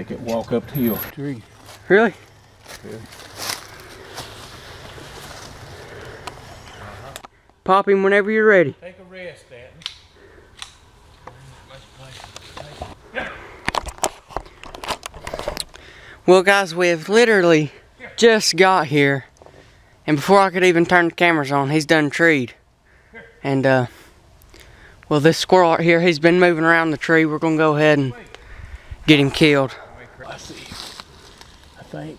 Take it walk up the hill tree. Really? Yeah. Pop him whenever you're ready. Take a rest, Stanton. Well, guys, we have literally just got here. And before I could even turn the cameras on, he's done treed. And, uh, well, this squirrel right here, he's been moving around the tree. We're going to go ahead and get him killed. I see. I think.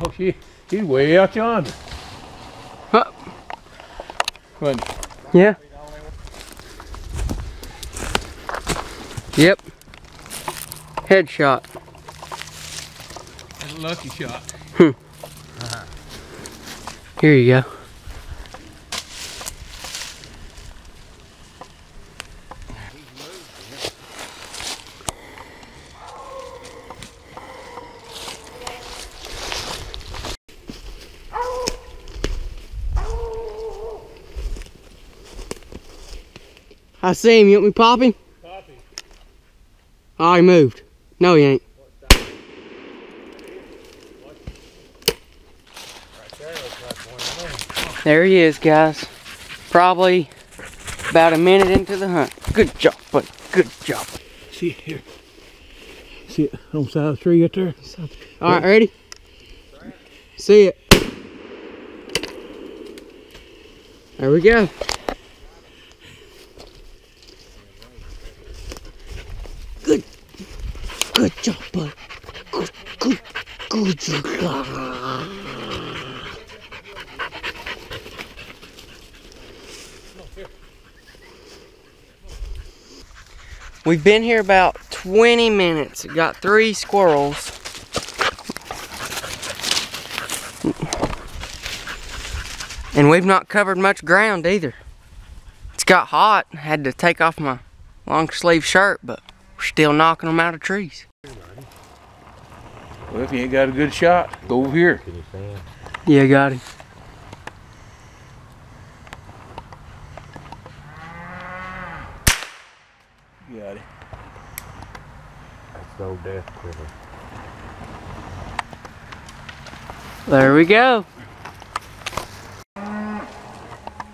Oh, she, he's way out yonder. Huh. Wasn't Yeah. Yep. Headshot. That's a lucky shot. Hmm. Here you go. I see him. You want me to pop him? Poppy. Oh, he moved. No, he ain't. Right there like one of them. There he is, guys. Probably about a minute into the hunt. Good job, buddy. Good job. See it here. See it on the side of the tree right there? All right, ready? See it. There we go. Good job, bud. Good, good, good job. We've been here about 20 minutes. Got three squirrels. And we've not covered much ground either. It's got hot. Had to take off my long sleeve shirt, but we're still knocking them out of trees. Well, if you ain't got a good shot, go over here. Yeah, got him. Got it. That's no death quiver. There we go.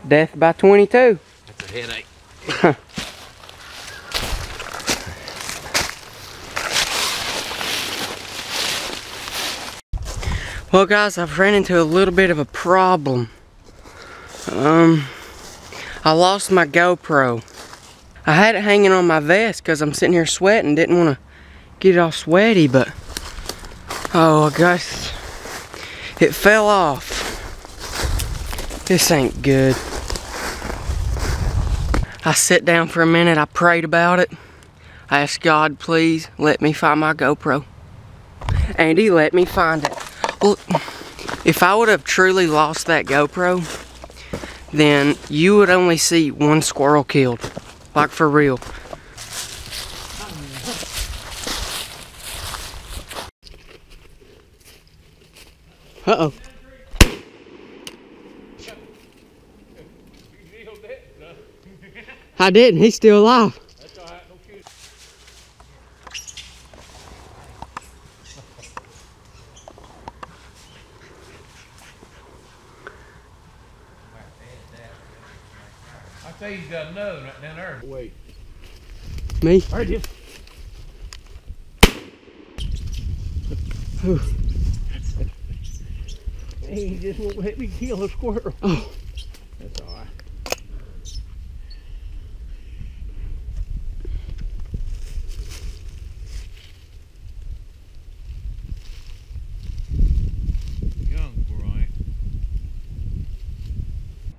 Death by 22. That's a headache. Well, guys, I've ran into a little bit of a problem. Um, I lost my GoPro. I had it hanging on my vest because I'm sitting here sweating. Didn't want to get it all sweaty, but oh, I guess it fell off. This ain't good. I sat down for a minute. I prayed about it. I asked God, please let me find my GoPro. And he let me find it. Well, if I would have truly lost that GoPro, then you would only see one squirrel killed. Like for real. Uh-oh. I didn't. He's still alive. That's all right. Don't shoot. I tell you, he's got another one right down there. Wait. Me? All right, just. Whew. He just won't let me kill a squirrel. Oh. That's all right. Young squirrel, ain't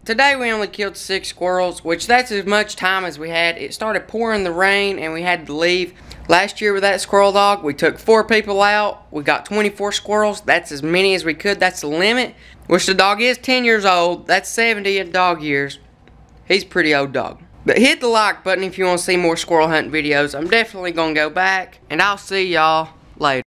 Today we only killed six squirrels, which that's as much time as we had. It started pouring the rain and we had to leave. Last year with that squirrel dog, we took four people out. We got 24 squirrels. That's as many as we could. That's the limit. Which the dog is 10 years old. That's 70 in dog years. He's pretty old dog. But hit the like button if you want to see more squirrel hunting videos. I'm definitely going to go back. And I'll see y'all later.